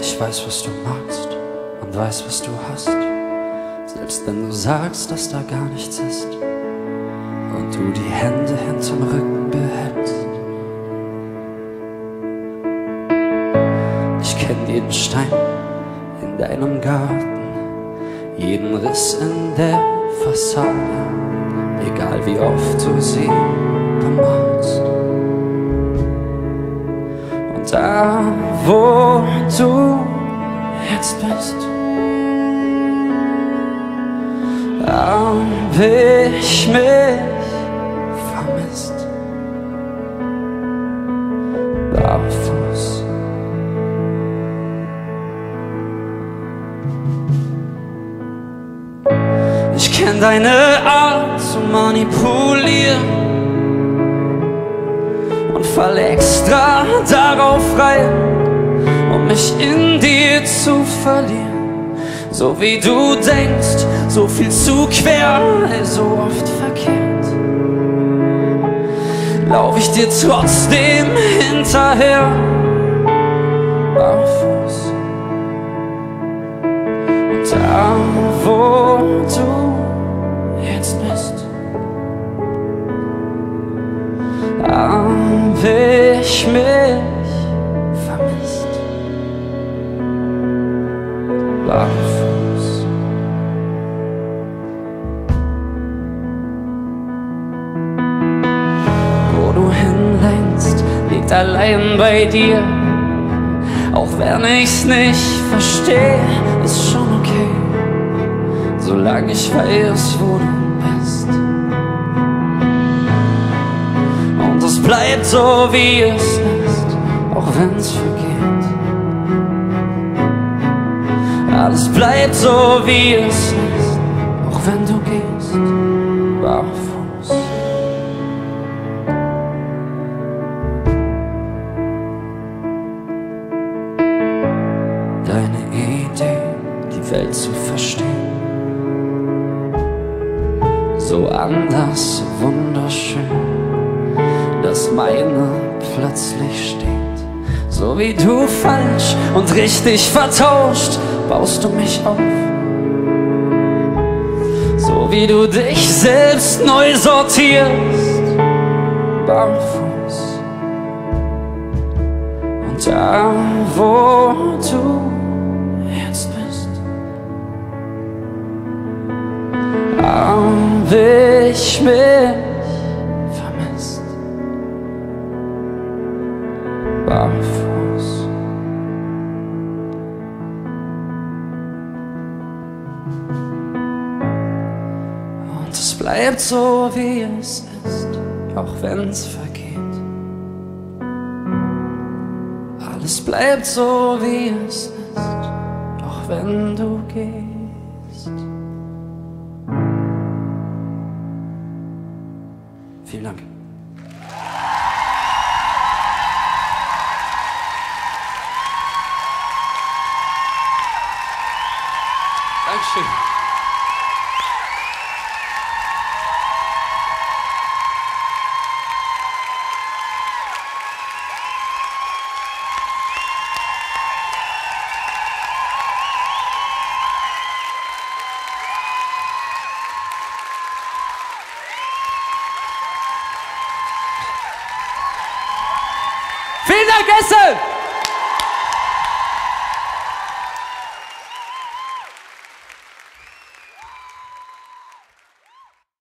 Ich weiß, was du magst und weiß, was du hast. Selbst wenn du sagst, dass da gar nichts ist und du die Hände hinterm Rücken behältst. Ich kenn jeden Stein in deinem Garten, jeden Riss in der Fassade, egal wie oft du sie bemalst. Da, wo du jetzt bist, hab ich mich vermisst. Barfuß. Ich kenn deine Art zu manipulieren fall extra darauf rein, um mich in dir zu verlieren. So wie du denkst, so viel zu quer, so oft verkehrt. Lauf ich dir trotzdem hinterher, barfuß. Ich mich vermisst. Barfuß. Wo du hinlenkst, liegt allein bei dir. Auch wenn ich's nicht verstehe, ist schon okay. Solange ich weiß, wo du bleibt so, wie es ist, auch wenn's vergeht. Alles bleibt so, wie es ist, auch wenn du gehst, barfuß. Deine Idee, die Welt zu verstehen, so anders, so wunderschön, dass meine plötzlich steht. So wie du falsch und richtig vertauscht, baust du mich auf. So wie du dich selbst neu sortierst, barfuß. Und da, wo du jetzt bist, hab ich mich barfuß. Und es bleibt so, wie es ist, auch wenn's vergeht. Alles bleibt so, wie es ist, auch wenn du gehst. Vielen Dank. Dankeschön. Vielen Dank, Gäste!